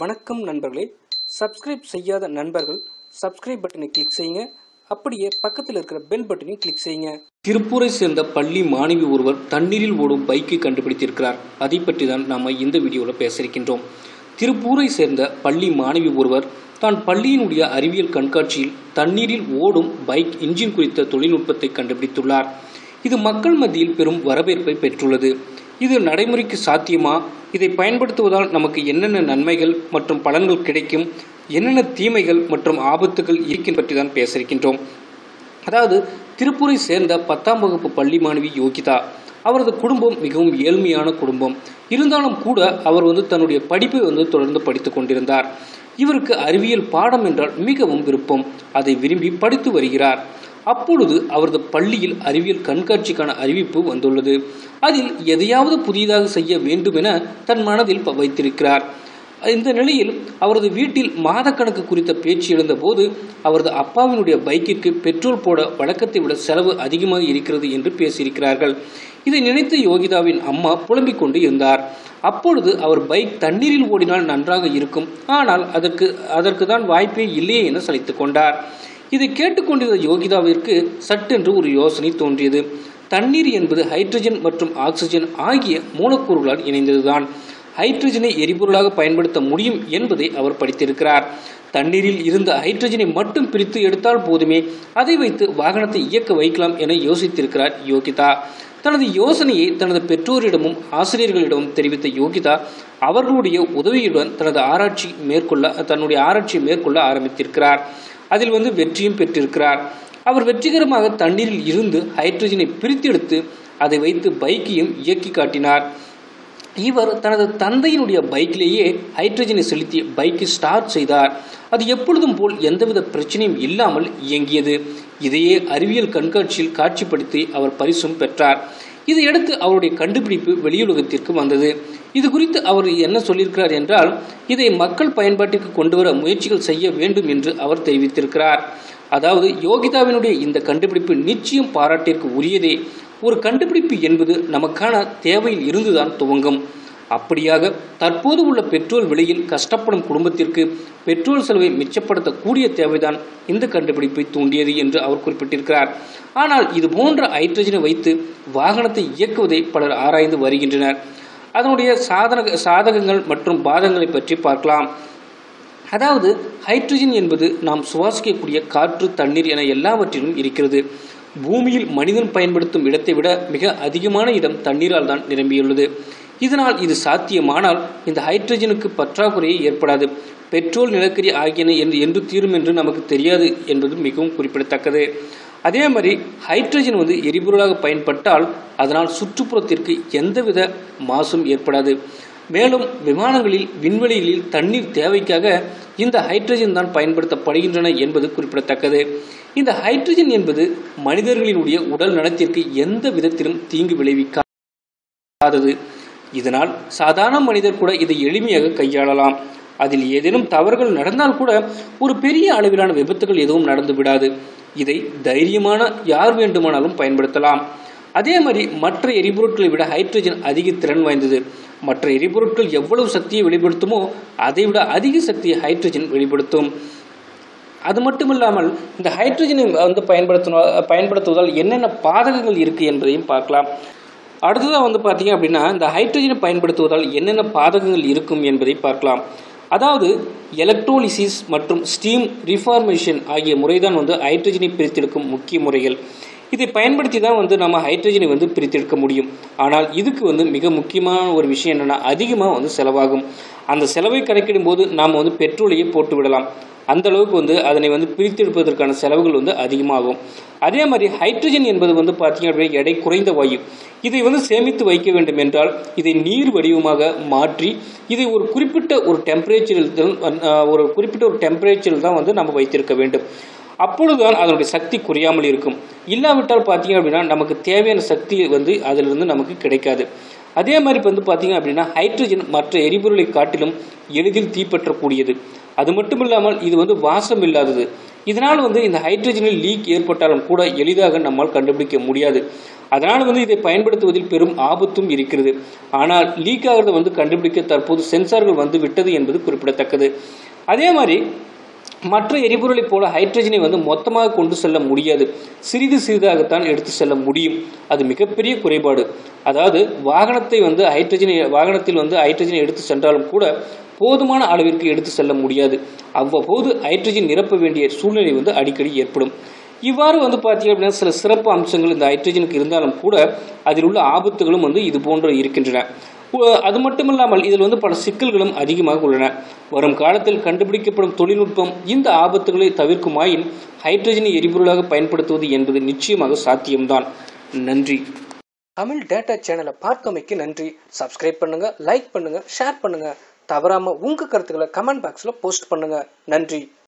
வணக்கம் நண்பர்களே. சப்ஸ்கிரைப் செய்யாத நண்பர்கள் சப்ஸ்கிரைப் பட்டனை கிளிக் செய்யுங்க. அப்படியே பக்கத்தில் இருக்கிற பெல் பட்டனையும் கிளிக் செய்யுங்க. திருப்பூரை சேர்ந்த பள்ளி மாணவி ஒருவர் தண்ணீரில் ஓடும் பைக்கை கண்டுபிடித்திருக்கிறார். அதை பற்றி தான் நாம் இந்த வீடியோவில் பேச இருக்கின்றோம் திருப்பூரை சேர்ந்த பள்ளி மாணவி ஒருவர் தான் பள்ளியினுடைய அறிவியல் கண்காட்சியில் தண்ணீரில் ஓடும் பைக் இன்ஜின் குறித்த தொழில்நுட்பத்தை கண்டுபிடித்துள்ளார். இது மக்கள் மத்தியில் பெரும் வரவேற்பை பெற்றுள்ளது. இது நடைமுறைக்கு சாத்தியமா? இதை பயன்படுத்துவதால் நமக்கு என்னென்ன நன்மைகள் மற்றும் பலன்கள் கிடைக்கும்? என்னென்ன தீமைகள் மற்றும் ஆபத்துகள் இருக்கின்ற பற்றி தான் பேச இருக்கின்றோம் அதாவது திருப்பூரை சேர்ந்த பத்தாம் வகுப்பு பள்ளி மாணவி யோகிதா. அவரது குடும்பம் மிகவும் ஏழ்மையான குடும்பம். இருந்தாலும் கூட அவர் வந்து தன்னுடைய படிப்பை வந்து தொடர்ந்து படித்து கொண்டிருந்தார். இவருக்கு அறிவியல் பாடம் என்றால் மிகவும் விருப்பம். அதை விரும்பி படித்து வருகிறார். அப்பொழுது அவரது பள்ளியில் அறிவியல் கண்காட்சிக்கான அறிவிப்பு வந்துள்ளது. அதில் எதையாவது புதிதாக செய்ய வேண்டும் என தன் மனதில் ப- வைத்திருக்கிறார். இந்த நிலையில் அவரது வீட்டில் மாதக்கணக்கு குறித்த பேச்சு எழுந்தபோது அவரது அப்பாவினுடைய பைக்கிற்கு பெட்ரோல் போட வழக்கத்தை விட செலவு அதிகமாக இருக்கிறது என்று பேசியிருக்கிறார்கள். இதை நினைத்த யோகிதாவின் அம்மா புலம்பிக் கொண்டு இருந்தார். அப்பொழுது அவர் பைக் தண்ணீரில் ஓடினால் நன்றாக இருக்கும். ஆனால் அதற்கு அதற்கு தான் வாய்ப்பே இல்லையே என சலித்துக் கொண்டார். இதை கேட்டுக்கொண்டிருந்த யோகிதாவிற்கு சட்டென்று ஒரு யோசனை தோன்றியது. தண்ணீர் என்பது ஹைட்ரஜன் மற்றும் ஆக்சிஜன் ஆகிய மூலக்கூறுகளால் இணைந்ததுதான். ஹைட்ரஜனை எரிபொருளாக பயன்படுத்த முடியும் என்பதை அவர் படித்திருக்கிறார். தண்ணீரில் இருந்த ஹைட்ரஜனை மட்டும் பிரித்து எடுத்தால் போதுமே அதை வைத்து வாகனத்தை இயக்க வைக்கலாம் என யோசித்திருக்கிறார் யோகிதா. தனது யோசனையை தனது பெற்றோரிடமும் ஆசிரியர்களிடமும் தெரிவித்த யோகிதா அவர்களுடைய உதவியுடன் தனது ஆராய்ச்சி மேற்கொள்ள தன்னுடைய ஆராய்ச்சியை மேற்கொள்ள ஆரம்பித்திருக்கிறார். அதில் வந்து வெற்றியும் பெற்றிருக்கிறார். அவர் வெற்றிகரமாக தண்ணீரில் இருந்து ஹைட்ரஜனை பிரித்தெடுத்து அதை வைத்து பைக்கையும் இயக்கி காட்டினார். இவர் தனது தந்தையினுடைய பைக்கிலேயே ஹைட்ரஜனை செலுத்தி பைக்கை ஸ்டார்ட் செய்தார். அது எப்பொழுதும் போல் எந்தவித பிரச்சனையும் இல்லாமல் இயங்கியது. இதையே அறிவியல் கண்காட்சியில் காட்சிப்படுத்தி அவர் பரிசும் பெற்றார். இதையடுத்து அவருடைய கண்டுபிடிப்பு வெளியுலகத்திற்கு வந்தது. இது குறித்து அவர் என்ன சொல்லியிருக்கிறார் என்றால் இதை மக்கள் பயன்பாட்டிற்கு கொண்டு வர முயற்சிகள் செய்ய வேண்டும் என்று அவர் தெரிவித்திருக்கிறார். அதாவது யோகிதாவினுடைய இந்த கண்டுபிடிப்பு நிச்சயம் பாராட்டிற்கு உரியதே. ஒரு கண்டுபிடிப்பு என்பது நமக்கான தேவையில் இருந்துதான் துவங்கும். அப்படியாக தற்போது உள்ள பெட்ரோல் விலையில் கஷ்டப்படும் குடும்பத்திற்கு பெட்ரோல் செலவை மிச்சப்படுத்தக்கூடிய தேவைதான் இந்த கண்டுபிடிப்பை தூண்டியது என்று அவர் குறிப்பிட்டிருக்கிறார். ஆனால் இது போன்ற ஹைட்ரஜனை வைத்து வாகனத்தை இயக்குவதை பலர் ஆராய்ந்து வருகின்றனர். அதனுடைய சாதன சாதகங்கள் மற்றும் பாதங்களை பற்றி பார்க்கலாம். அதாவது ஹைட்ரஜன் என்பது நாம் சுவாசிக்கக்கூடிய காற்று தண்ணீர் என எல்லாவற்றிலும் இருக்கிறது. பூமியில் மனிதன் பயன்படுத்தும் இடத்தை விட மிக அதிகமான இடம் தண்ணீரால் தான் நிரம்பியுள்ளது. இதனால் இது சாத்தியமானால் இந்த ஹைட்ரஜனுக்கு பற்றாக்குறையே ஏற்படாது. பெட்ரோல் நிலக்கரி ஆகியன என்று என்று தீரும் என்று நமக்கு தெரியாது என்பது மிகவும் குறிப்பிடத்தக்கது. அதே மாதிரி ஹைட்ரஜன் வந்து எரிபொருளாக பயன்பட்டால் அதனால் சுற்றுப்புறத்திற்கு எந்தவித மாசும் ஏற்படாது. மேலும் விமானங்களில் விண்வெளிகளில் தண்ணீர் தேவைக்காக இந்த ஹைட்ரஜன் தான் பயன்படுத்தப்படுகின்றன என்பது குறிப்பிடத்தக்கது. இந்த ஹைட்ரஜன் என்பது மனிதர்களினுடைய உடல் நலத்திற்கு எந்த விதத்திலும் தீங்கு விளைவிக்காதது இதனால் சாதாரண மனிதர் கூட இதை எளிமையாக கையாளலாம். அதில் ஏதேனும் தவறுகள் நடந்தால் கூட ஒரு பெரிய அளவிலான விபத்துகள் எதுவும் நடந்து விடாது. இதை தைரியமான யார் வேண்டுமானாலும் பயன்படுத்தலாம். அதே மாதிரி மற்ற எரிபொருட்களை விட ஹைட்ரஜன் அதிக திறன் வாய்ந்தது. மற்ற எரிபொருட்கள் எவ்வளவு சக்தியை வெளிப்படுத்துமோ அதை விட அதிக சக்தியை ஹைட்ரஜன் வெளிப்படுத்தும். அது மட்டுமில்லாமல் இந்த ஹைட்ரஜனை வந்து பயன்படுத்தின பயன்படுத்துவதால் என்னென்ன பாதகங்கள் இருக்குது என்பதையும் பார்க்கலாம். அடுத்ததாக வந்து பார்த்தீங்க அப்படின்னா இந்த ஹைட்ரஜனை பயன்படுத்துவதால் என்னென்ன பாதகங்கள் இருக்கும் என்பதை பார்க்கலாம். அதாவது எலக்ட்ரோலிசிஸ் மற்றும் ஸ்டீம் ரிஃபார்மேஷன் ஆகிய முறைதான் வந்து ஹைட்ரஜனை பிரித்தெடுக்கும் முக்கிய முறைகள். இதை பயன்படுத்தி தான் வந்து நம்ம ஹைட்ரஜனை வந்து பிரித்தெடுக்க முடியும். ஆனால் இதுக்கு வந்து மிக முக்கியமான ஒரு விஷயம் என்னென்னா அதிகமாக வந்து செலவாகும். அந்த செலவை கணக்கிடும் போது நாம் வந்து பெட்ரோலையே போட்டு விடலாம். அந்த அளவுக்கு வந்து அதனை வந்து பிரித்தெடுப்பதற்கான செலவுகள் வந்து அதிகமாகும். அதே மாதிரி ஹைட்ரஜன் என்பது வந்து பார்த்தீங்க அப்படின்னா எடை குறைந்த வாயு. இதை வந்து சேமித்து வைக்க வேண்டும் என்றால் இதை நீர் வடிவமாக மாற்றி இதை ஒரு குறிப்பிட்ட ஒரு டெம்பரேச்சரில் ஒரு குறிப்பிட்ட ஒரு டெம்பரேச்சரில் தான் வந்து நம்ம வைத்திருக்க வேண்டும். அப்பொழுதுதான் அதனுடைய சக்தி குறையாமல் இருக்கும். இல்லாவிட்டால் பார்த்தீங்க அப்படின்னா நமக்கு தேவையான சக்தி வந்து அதிலிருந்து நமக்கு கிடைக்காது. அதே மாதிரி இப்போ வந்து பார்த்தீங்க அப்படின்னா ஹைட்ரஜன் மற்ற எரிபொருளை காட்டிலும் எளிதில் தீப்பற்றக்கூடியது. அது மட்டும் இல்லாமல் இது வந்து வாசம் இல்லாதது. இதனால் வந்து இந்த ஹைட்ரஜனில் லீக் ஏற்பட்டாலும் கூட எளிதாக நம்மால் கண்டுபிடிக்க முடியாது. அதனால் வந்து இதை பயன்படுத்துவதில் பெரும் ஆபத்தும் இருக்கிறது. ஆனால் லீக் ஆகிறத வந்து கண்டுபிடிக்க தற்போது சென்சார்கள் வந்து விட்டது என்பது குறிப்பிடத்தக்கது. அதே மாதிரி மற்ற எரிபொருளைப் போல ஹைட்ரஜனை வந்து மொத்தமாக கொண்டு செல்ல முடியாது. சிறிது சிறிதாகத்தான் எடுத்து செல்ல முடியும். அது மிகப்பெரிய குறைபாடு. அதாவது வாகனத்தை வந்து ஹைட்ரஜனை வாகனத்தில் வந்து ஹைட்ரஜனை எடுத்து சென்றாலும் கூட போதுமான அளவிற்கு எடுத்து செல்ல முடியாது. அவ்வப்போது ஹைட்ரஜன் நிரப்ப வேண்டிய சூழ்நிலை வந்து அடிக்கடி ஏற்படும். இவ்வாறு வந்து பார்த்தீங்க அப்படின்னா சில சிறப்பு அம்சங்கள் இந்த ஹைட்ரஜனுக்கு இருந்தாலும் கூட அதில் உள்ள ஆபத்துகளும் வந்து இது போன்ற இருக்கின்றன. அது மட்டும் இல்லாமல் இதில் வந்து பல சிக்கல்களும் அதிகமாக உள்ளன. வரும் காலத்தில் கண்டுபிடிக்கப்படும் தொழில்நுட்பம் இந்த ஆபத்துகளை தவிர்க்குமாயின் ஹைட்ரஜனை எரிபொருளாக பயன்படுத்துவது என்பது நிச்சயமாக சாத்தியம்தான். நன்றி. தமிழ் டேட்டா சேனலை பார்த்தமைக்கு நன்றி. சப்ஸ்கிரைப் பண்ணுங்க லைக் பண்ணுங்க ஷேர் பண்ணுங்க. தவறாம உங்க கருத்துக்களை கமெண்ட் பாக்ஸ்ல போஸ்ட் பண்ணுங்க. நன்றி.